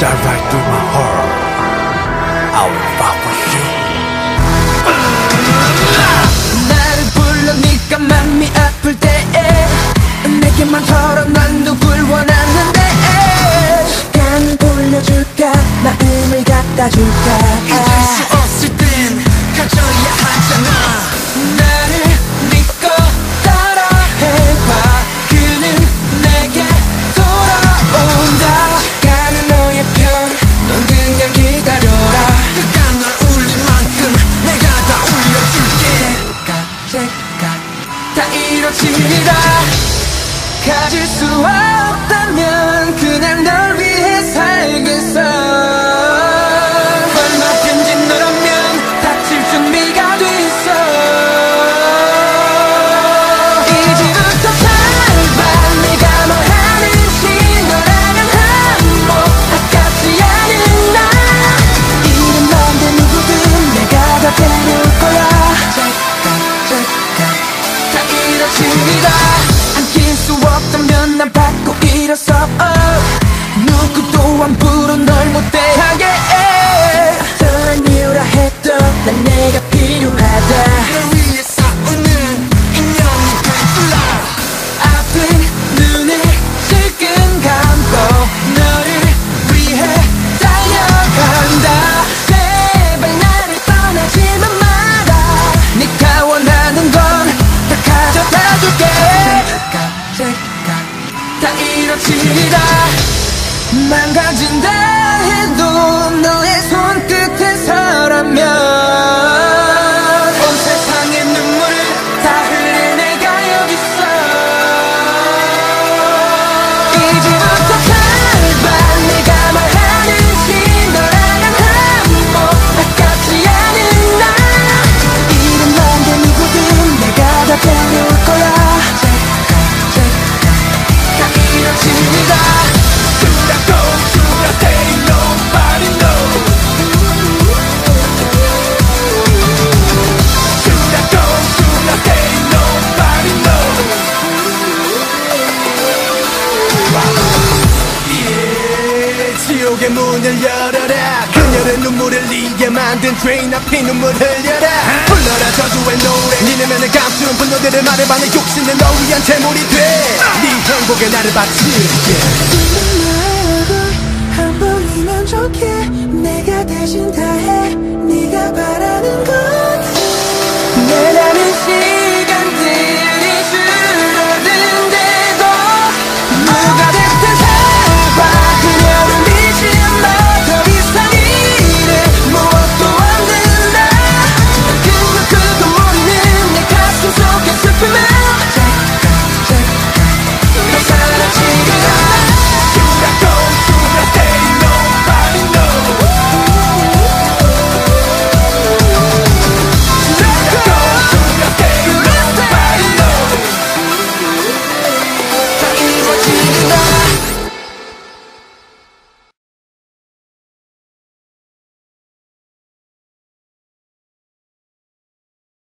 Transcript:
Die right through my heart. 이렇지다. 가질 수 없다면 길다. 망가진다 지옥의 문을 열어라. 그녀를 눈물을 리게 만든 죄인 앞에 눈물 흘려라. 불러라 저주의 노래. 니네 면을 감추는 분노들을 말해봐 내 욕심은 너 위한 재물이 돼네 행복에 나를 바칠게. 말고 한 번이면 좋게 내가 대신 다해.